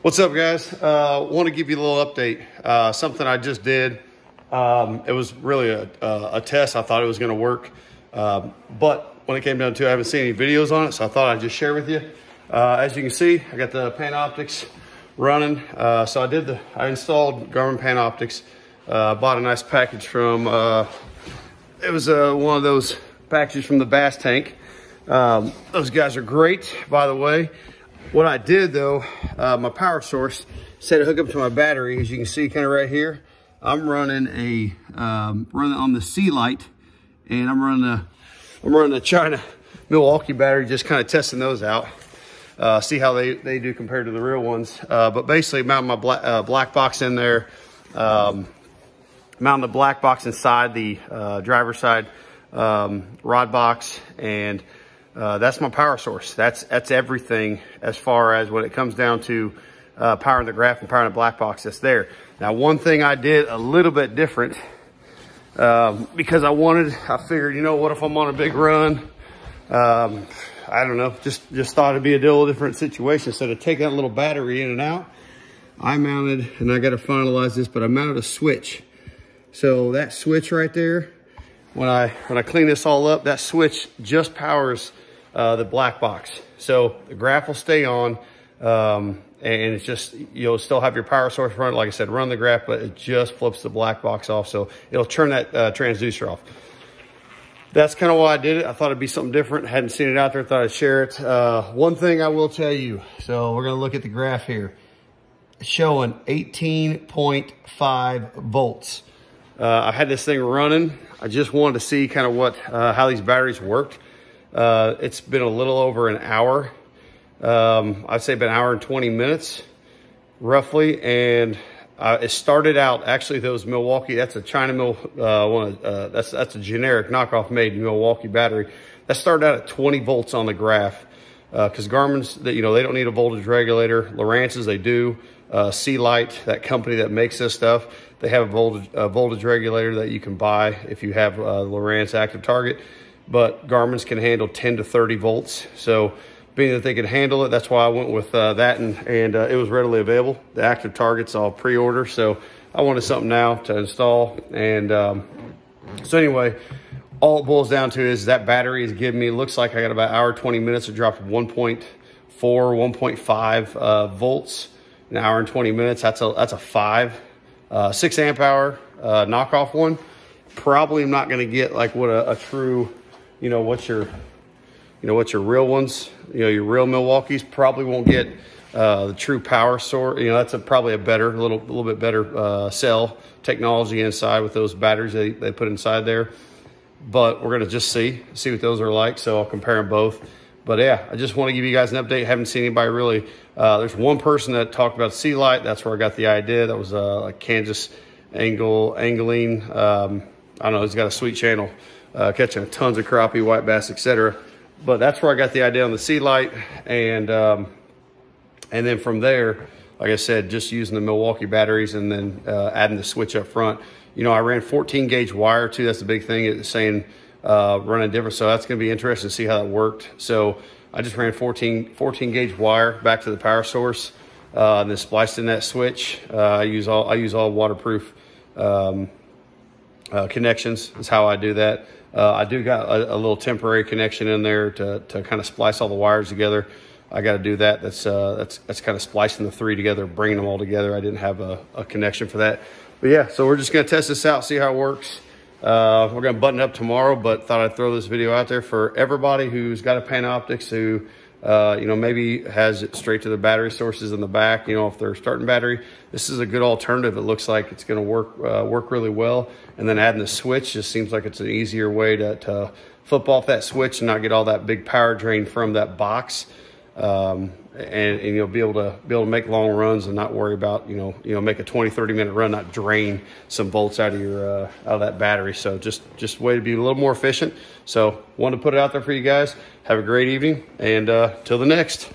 What's up, guys? Uh, Want to give you a little update. Uh, something I just did. Um, it was really a, a, a test. I thought it was going to work, um, but when it came down to, it, I haven't seen any videos on it, so I thought I'd just share with you. Uh, as you can see, I got the Panoptix running. Uh, so I did the, I installed Garmin Panoptix. Uh, bought a nice package from. Uh, it was uh, one of those packages from the Bass Tank. Um, those guys are great, by the way. What I did though, uh, my power source set it hook up to my battery. As you can see kind of right here, I'm running a, um, running on the Seelite and I'm running a, I'm running a China Milwaukee battery, just kind of testing those out. Uh, see how they, they do compared to the real ones. Uh, but basically mount my black, uh, black box in there, um, mount the black box inside the uh, driver's side um, rod box and uh, that's my power source. That's that's everything as far as when it comes down to uh, powering the graph and powering the black box that's there. Now, one thing I did a little bit different um, because I wanted, I figured, you know, what if I'm on a big run? Um, I don't know, just, just thought it'd be a little different situation. So to take that little battery in and out, I mounted, and I got to finalize this, but I mounted a switch. So that switch right there, when I, when I clean this all up, that switch just powers uh, the black box. So the graph will stay on um, and it's just, you'll still have your power source run. Like I said, run the graph, but it just flips the black box off. So it'll turn that uh, transducer off. That's kind of why I did it. I thought it'd be something different. Hadn't seen it out there. Thought I'd share it. Uh, one thing I will tell you. So we're going to look at the graph here. Showing 18.5 volts. Uh, I had this thing running. I just wanted to see kind of what, uh, how these batteries worked. Uh, it's been a little over an hour. Um, I'd say about an hour and 20 minutes, roughly. And uh, it started out, actually, those Milwaukee, that's a China Mill, uh, one, uh, that's, that's a generic knockoff made Milwaukee battery. That started out at 20 volts on the graph. Because Garmin's, that you know, they don't need a voltage regulator. Lowrance's, they do. Uh, Seelite, that company that makes this stuff, they have a voltage, a voltage regulator that you can buy if you have uh, Lowrance Active Target but Garmin's can handle 10 to 30 volts. So being that they could handle it, that's why I went with uh, that and, and uh, it was readily available. The active target's all pre-order. So I wanted something now to install. And um, so anyway, all it boils down to is that battery is giving me, looks like I got about hour, 20 minutes to drop 1.4, 1.5 uh, volts, an hour and 20 minutes. That's a, that's a five, uh, six amp hour uh, knockoff one. Probably not going to get like what a, a true you know, what your, you know, what your real ones, you know, your real Milwaukee's probably won't get uh, the true power source. You know, that's a, probably a better, a little, a little bit better uh, cell technology inside with those batteries they, they put inside there. But we're going to just see, see what those are like. So I'll compare them both. But yeah, I just want to give you guys an update. Haven't seen anybody really. Uh, there's one person that talked about Seelite. That's where I got the idea. That was uh, a Kansas Angle Angling. Um, I don't know. He's got a sweet channel uh, catching tons of crappie, white bass, etc. But that's where I got the idea on the Seelite, and um, and then from there, like I said, just using the Milwaukee batteries and then uh, adding the switch up front. You know, I ran 14 gauge wire too. That's the big thing. It's saying uh, running different, so that's going to be interesting to see how that worked. So I just ran 14 14 gauge wire back to the power source, uh, and then spliced in that switch. Uh, I use all I use all waterproof um, uh, connections. Is how I do that. Uh, I do got a, a, little temporary connection in there to, to kind of splice all the wires together. I got to do that. That's uh, that's that's kind of splicing the three together, bringing them all together. I didn't have a, a connection for that. But yeah, so we're just going to test this out, see how it works. Uh, we're going to button up tomorrow, but thought I'd throw this video out there for everybody who's got a Panoptix who uh, you know, maybe has it straight to the battery sources in the back. You know, if they're starting battery, this is a good alternative. It looks like it's going to work uh, work really well. And then adding the switch just seems like it's an easier way to, to flip off that switch and not get all that big power drain from that box. Um, and, and, you'll be able to be able to make long runs and not worry about you know you know make a 20 30 minute run not drain some volts out of your uh, out of that battery. So just just way to be a little more efficient. So wanted to put it out there for you guys. Have a great evening and uh, till the next